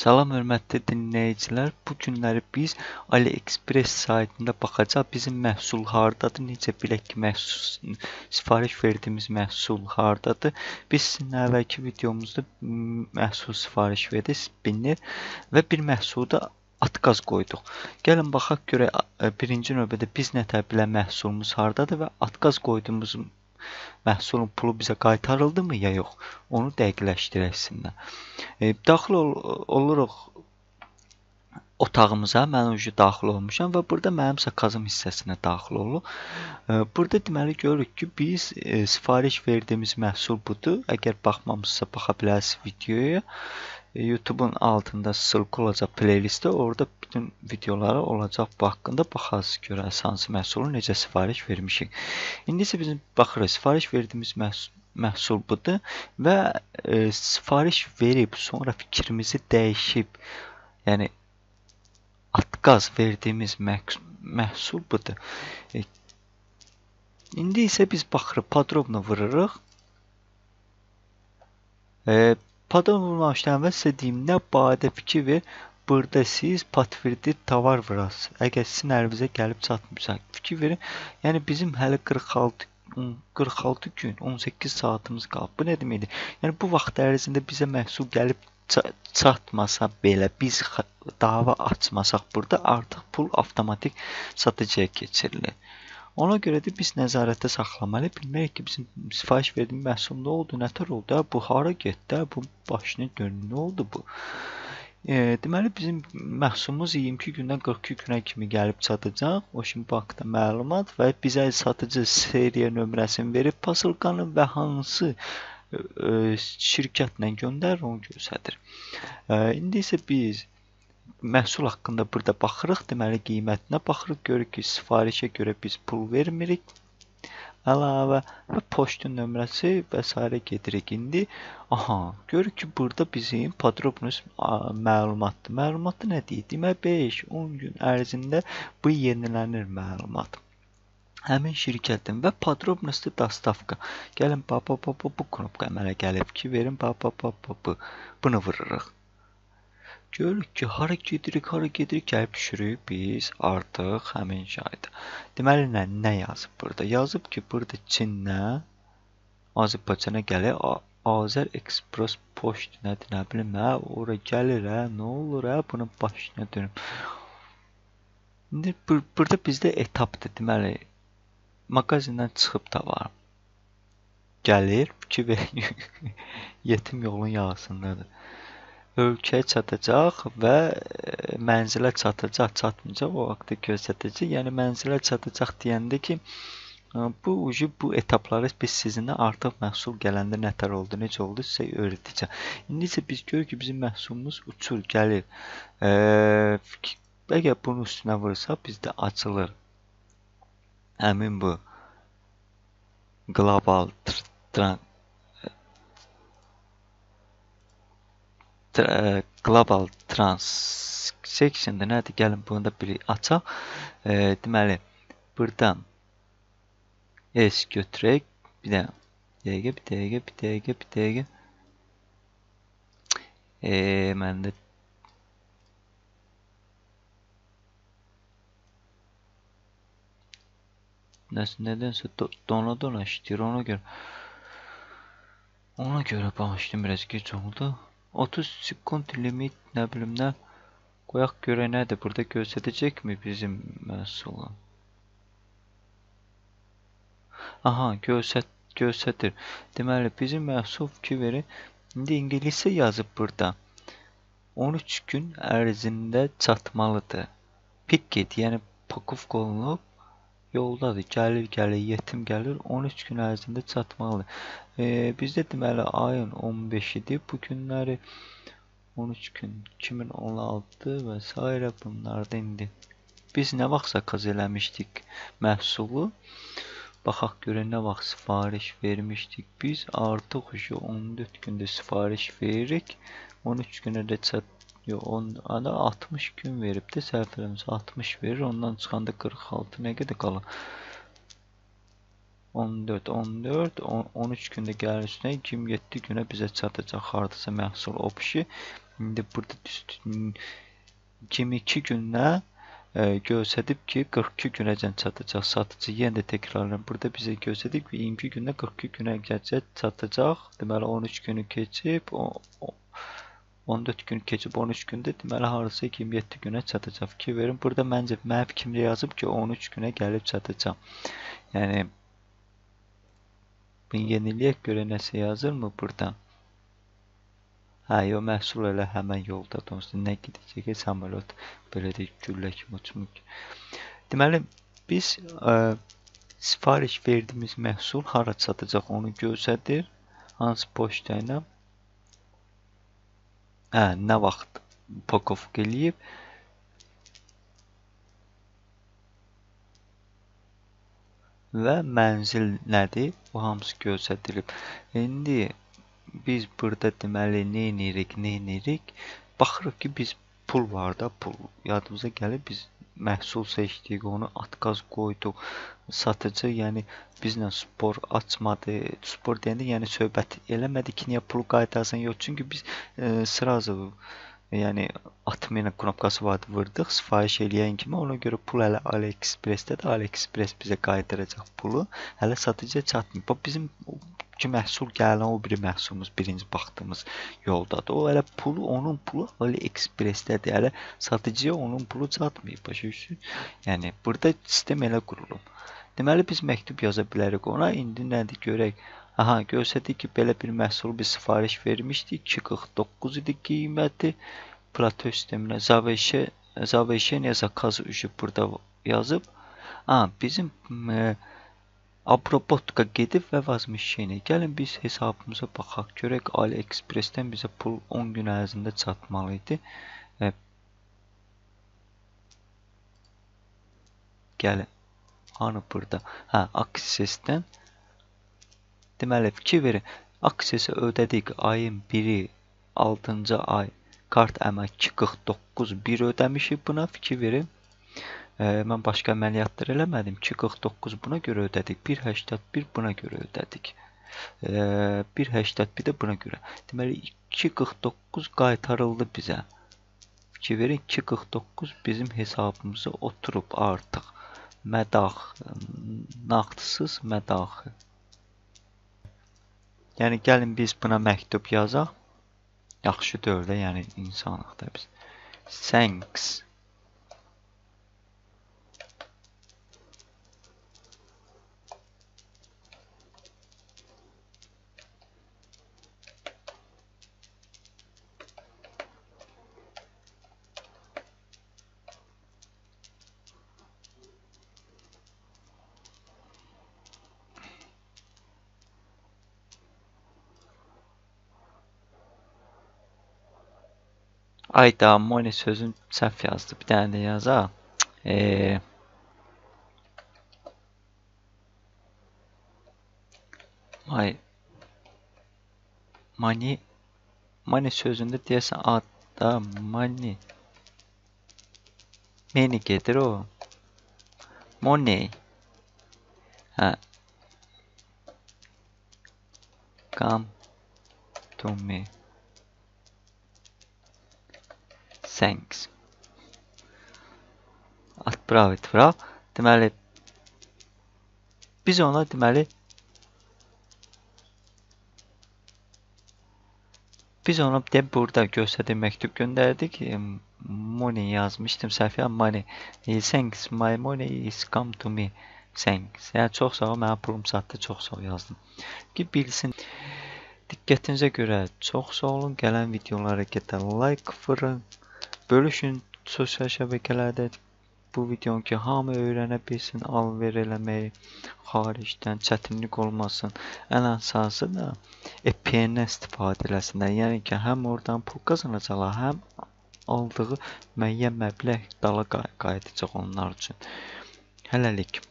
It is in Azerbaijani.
Salam hörmətli dinləyicilər. Bu günləri biz AliExpress saytında baxacaq. Bizim məhsul hardadır? Necə bilək ki, məhsul sifariş verdiyimiz məhsul hardadır? Biz sizin əvvəlki videomuzda məhsul sifariş verdik, spinner və bir məhsulu da atqaz qoyduq. Gəlin baxaq görək birinci növbədə biz nətər bilə məhsulumuz hardadır və atqaz qoyduğumuz məhsulun pulu bizə qaytarıldımı ya yox? Onu dəqiqləşdirək sizinlə. E, daxil ol oluruq otağımıza. Mən ucu daxil olmuşam və burada mənim zakazım hissəsinə daxil oluruq. E, burada deməli görürük ki, biz e, sifariş verdiyimiz məhsul budur. Əgər baxmamısınızsa baxa bilərsiniz videoya. YouTube-un altında sırk olacaq playlistdə. Orada bütün videoları olacaq. Bu haqqında baxarsınız görərsiniz hansı məhsulu necə sifariş vermişik. İndi isə biz baxırıq. Sifariş verdiyimiz məhsul məhsul budur və e, sifariş verib sonra fikrimizi dəyişib, yəni atqaz verdiyimiz məhsul budur. E, indi isə biz baxırıq, podrobno vururuq. E, Padon vurmamışdan və sizə deyim, nə barədə fikir ver, burada siz patvirdi tovar vurasınız. Əgər sizin əlinizə gəlib çatmırsa, fikir verin. Yəni bizim hələ 46 46 gün, 18 saatımız qalıb. Bu nə deməkdir? Yəni bu vaxt ərzində bizə məhsul gəlib çatmasa belə, biz dava açmasaq burada artıq pul avtomatik satıcıya keçirilir. Ona görə də biz nəzarətdə saxlamalıyıq. Bilməliyik ki, bizim sifariş verdiyimiz məhsul nə oldu, nətər oldu, bu hara getdi, bu başını döndü, nə oldu bu? E, deməli bizim məhsulumuz 22 gündən 42 günə kimi gəlib çatacaq. Ocean Bankda məlumat və bizə satıcı seriya nömrəsini verib pasilkanı və hansı ə, şirkətlə göndərir onu göstərir. Ə, indi isə biz məhsul haqqında burada baxırıq, deməli qiymətinə baxırıq, görürük ki, sifarişə görə biz pul vermirik. Əlavə və poçtun nömrəsi və s. gedirik. İndi aha, görürük ki, burada bizim podrobnus məlumatdır. Məlumatı nə deyir? Demək 5-10 gün ərzində bu yenilənir məlumat. Həmin şirkətin və podrobnosti dostavka. Gəlin pa pa pa bu knopka əmələ gəlib ki, verin pa pa pa pa bunu vururuq. Görürük ki, hara gedirik, hara gedirik, gəlib düşürük biz artıq həmin şahid. Deməli, nə, nə yazıb burada? Yazıb ki, burada Çinlə Azərbaycana gəlir. Azər Express Post nədir, nə bilim, hə, ora gəlir, hə, nə olur, hə, bunun başına dönüm. İndi bur burada bizdə etapdır, deməli, mağazindən çıxıb da var. Gəlir, ver, yetim yolun yarısındadır ölkəyə çatacaq və e, mənzilə çatacaq, çatmayacaq o vaxtda göstərəcək. Yəni mənzilə çatacaq deyəndə ki, e, bu ucu bu etapları biz sizinlə artıq məhsul gələndə nətər oldu, necə oldu sizə öyrədəcəm. İndi isə biz görürük ki, bizim məhsulumuz uçur, gəlir. E, əgər bunun üstünə vursaq bizdə açılır. Həmin bu qlobal E, global transaction-da nədir? Gəlin bunu da bir açaq. E, deməli, buradan S götürək. Bir də dəqiqə, bir dəqiqə, bir dəqiqə, bir dəqiqə. E, məndə Nəsə nədənsə dona dona işləyir ona görə. Ona görə bağışlayın biraz gec oldu. 30 sekund limit nə bilim nə qoyaq görə nədir? Burada göstərəcəkmi bizim məhsulu? Aha, göstər göstərir. Deməli bizim məhsul fikir verin. İndi ingiliscə yazıb burada. 13 gün ərzində çatmalıdır. Picket, yəni pakov olunub yoldadır. Gəlir, gəlir, yetim gəlir. 13 gün ərzində çatmalıdır. E, bizdə deməli ayın 15-idir. Bu günləri 13 gün 2016 və s. bunlarda indi biz nə vaxt zakaz eləmişdik məhsulu? Baxaq görək nə vaxt sifariş vermişdik. Biz artıq 14 gündə sifariş veririk. 13 günə də çat Yox, on, ana 60 gün verib də səhv eləmirsə 60 verir. Ondan çıxanda 46 nə qədər qalır? 14, 14, 13 gündə gəlir üstünə 27 günə bizə çatacaq hardasa məhsul opşi. İndi burada düzdür. 22 gündə e, göstərib ki, 42 günəcən çatacaq satıcı. Yenə də təkrarlayıram. Burada bizə göstərib ki, 22 gündə 42 günə gələcək çatacaq. Deməli 13 günü keçib, o, o 14 gün keçib 13 gündə deməli hardasa 27 günə çatacaq. Fikir verin. Burada məncə mənim fikrimdə yazıb ki, 13 günə gəlib çatacaq. Yəni bir yeniliyə görə nəsə yazırmı burada? Hə, yo məhsul elə həmən yoldadır. Onsuz nə gedəcək samolyot belə də güllə kimi uçmuş. Deməli biz ə, sifariş verdiyimiz məhsul hara çatacaq onu göstərir. Hansı poçta ilə Hə, nə vaxt pakovka eləyib və mənzil nədir? Bu hamısı göstərilib. İndi biz burada deməli nə edirik, nə edirik? Baxırıq ki, biz pul var da, pul yadımıza gəlir. Biz məhsul seçdik, onu atqaz qoyduq. Satıcı, yəni bizlə spor açmadı. Spor deyəndə, yəni söhbət eləmədi ki, niyə pul qaytarsan? Yox, çünki biz e, sırazı yəni atmena knopkası vardı, vurdıq, sifariş eləyən kimi ona görə pul hələ AliExpress-dədir. AliExpress bizə qaytaracaq pulu. Hələ satıcıya çatmayıb. Bu bizim ki məhsul gələn o biri məhsulumuz birinci baxdığımız yoldadır. O hələ pulu, onun pulu AliExpress-dədir. Hələ satıcıya onun pulu çatmayıb. Başa düşürsüz? Yəni burada sistem elə qurulub. Deməli biz məktub yaza bilərik ona. İndi nədir görək. Aha, göstərdi ki, belə bir məhsul biz sifariş vermişdik. 2.49 idi qiyməti. Plato sisteminə zaveşe zaveşeniya zakazı ucu burada yazıb. Ha, bizim e, Aprobotka gedib və vazmişyeni. Gəlin biz hesabımıza baxaq. Görək AliExpress-dən bizə pul 10 gün ərzində çatmalı idi. E, gəlin. Hanı burada? Hə, Access-dən Deməli, fikir verin. Aksiyası ödədik ayın 1-i 6-cı ay kart əmək 249 1 ödəmişik buna fikir verin. E, mən başqa əməliyyatlar eləmədim. 249 buna görə ödədik. 181 buna görə ödədik. E, 181 də buna görə. Deməli 249 qaytarıldı bizə. Fikir verin 249 bizim hesabımıza oturub artıq. Mədax, nağdsız mədaxil. Yəni gəlin biz buna məktub yazaq. Yaxşı dövrdə, yəni insanlıqda biz. Thanks Ayda Moni sözün səhv yazdı. Bir dənə də yaza. Eee May Mani Mani sözündə deyəsən adda Mani Meni gedir o. Money. Hə. Come to me. thanks. Отправить bura. Deməli biz ona deməli biz ona de burada göstərdiyi məktub göndərdik. Money yazmışdım səhvə. Money. Thanks my money is come to me. Thanks. Yəni çox sağ ol, mənim pulum çatdı. Çox sağ ol yazdım. Ki bilsin. Diqqətinizə görə çox sağ olun. Gələn videolara gedin like vurun. Bölüşün sosial şəbəkələrdə bu videonu ki, hamı öyrənə bilsin, alver eləməyi xaricdən çətinlik olmasın. Ən əsası da VPN istifadə eləsinlər. Yəni ki, həm oradan pul qazanacaqlar, həm aldığı müəyyən məbləğ dala qayıdacaq onlar üçün. Hələlik.